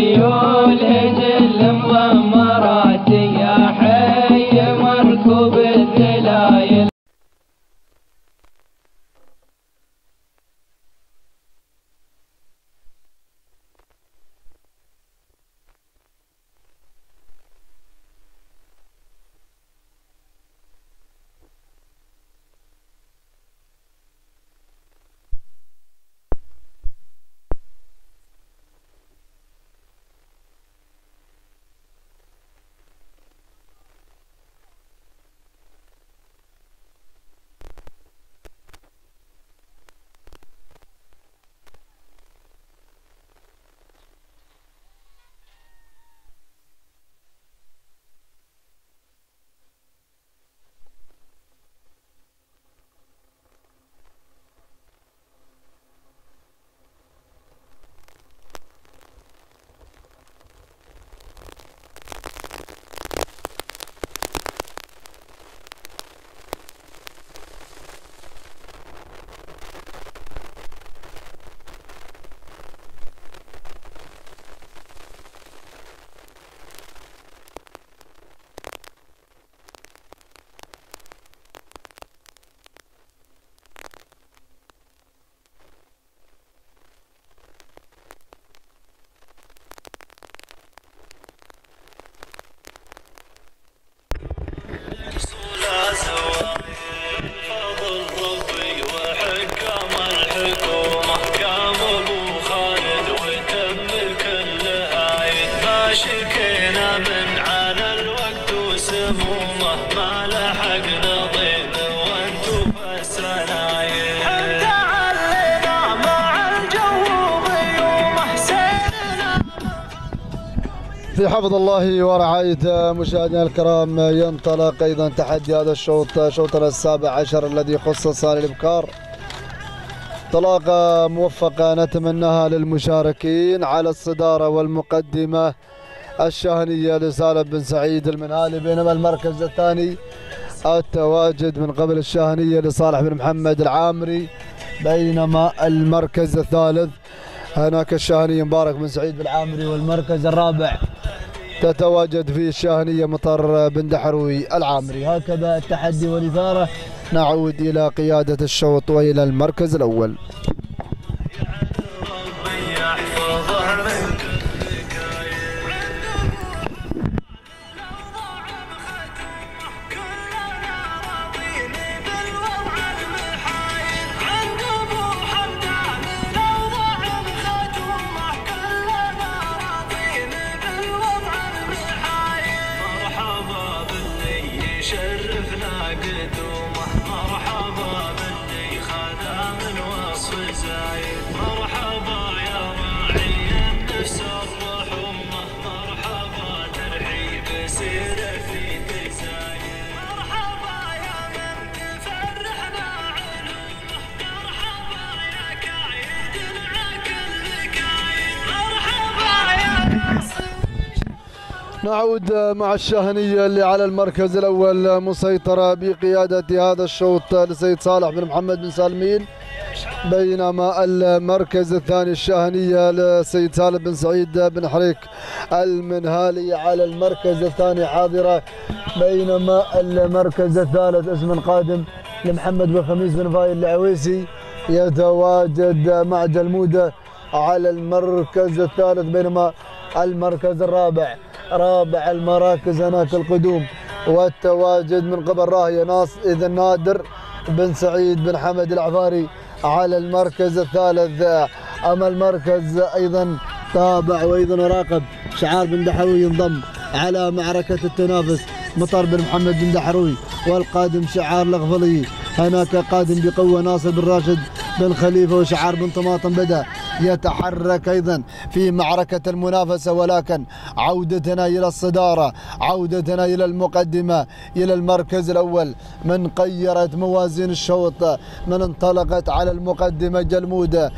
Yol ece علينا مع الجو في حفظ الله ورعايته مشاهدينا الكرام ينطلق أيضا تحدي هذا الشوط شوطنا السابع عشر الذي خص صالح الإبكار. انطلاقه موفقه نتمناها للمشاركين على الصدارة والمقدمة. الشاهنية لسالم بن سعيد المنهالي بينما المركز الثاني التواجد من قبل الشاهنية لصالح بن محمد العامري بينما المركز الثالث. هناك الشاهنية مبارك بن سعيد بالعامري والمركز الرابع تتواجد في الشاهنية مطر بن دحروي العامري. هكذا التحدي والإثارة. نعود إلى قيادة الشوط وإلى المركز الأول. قدومه مرحبا باللي نعود مع الشاهنية اللي على المركز الأول مسيطرة بقيادة هذا الشوط لسيد صالح بن محمد بن سالمين بينما المركز الثاني الشاهنية لسيد سالم بن سعيد بن حريك المنهالي على المركز الثاني حاضرة بينما المركز الثالث اسم قادم لمحمد بن خميس بن فايل العويسي يتواجد مع جلمودة على المركز الثالث بينما المركز الرابع رابع المراكز هناك القدوم والتواجد من قبل راهية ناص إذا نادر بن سعيد بن حمد العفاري على المركز الثالث. أما المركز أيضا تابع وأيضا راقب شعار بن دحروي ينضم على معركة التنافس مطر بن محمد بن دحروي والقادم شعار الأغفلي. هناك قادم بقوة ناصر بن راشد بن خليفة وشعار بن طماطم بدأ. يتحرك أيضا في معركة المنافسة ولكن عودتنا إلى الصدارة عودتنا إلى المقدمة إلى المركز الأول. من قيرت موازين الشوط من انطلقت على المقدمة جلمودة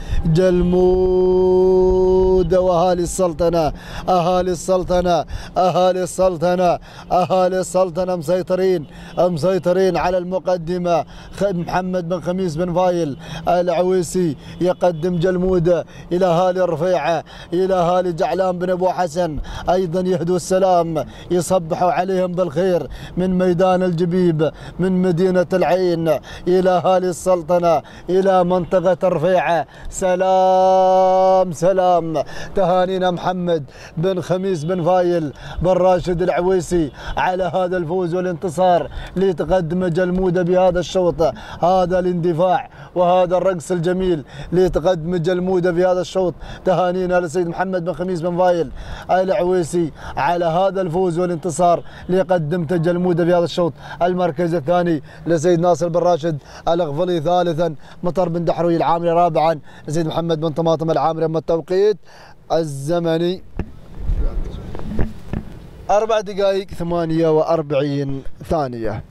جلمودة وأهالي السلطنة أهالي السلطنة أهالي السلطنة أهالي السلطنة. مسيطرين مسيطرين على المقدمة. محمد بن خميس بن فايل العويسي يقدم جلمودة إلى أهالي الرفيعة إلى أهالي جعلان بن أبو حسن. أيضا يهدوا السلام يصبحوا عليهم بالخير من ميدان الجبيب من مدينة العين. إلى أهالي السلطنة إلى منطقة الرفيعة سلام سلام. تهانينا محمد بن خميس بن فايل بن راشد العويسي على هذا الفوز والانتصار لتقدم جلمودة بهذا الشوط. هذا الاندفاع وهذا الرقص الجميل لتقدم جلمودة في هذا الشوط. تهانينا لسيد محمد بن خميس بن فايل العويسي على هذا الفوز والانتصار لتقدم جلمودة في هذا الشوط. المركز الثاني لسيد ناصر بن راشد الغفلي ثالثا. مطر بن دحروي العامري رابعا. لسيد محمد بن طماطم العامري اما التوقيت الزمني. أربع دقائق ثمانية وأربعين ثانية.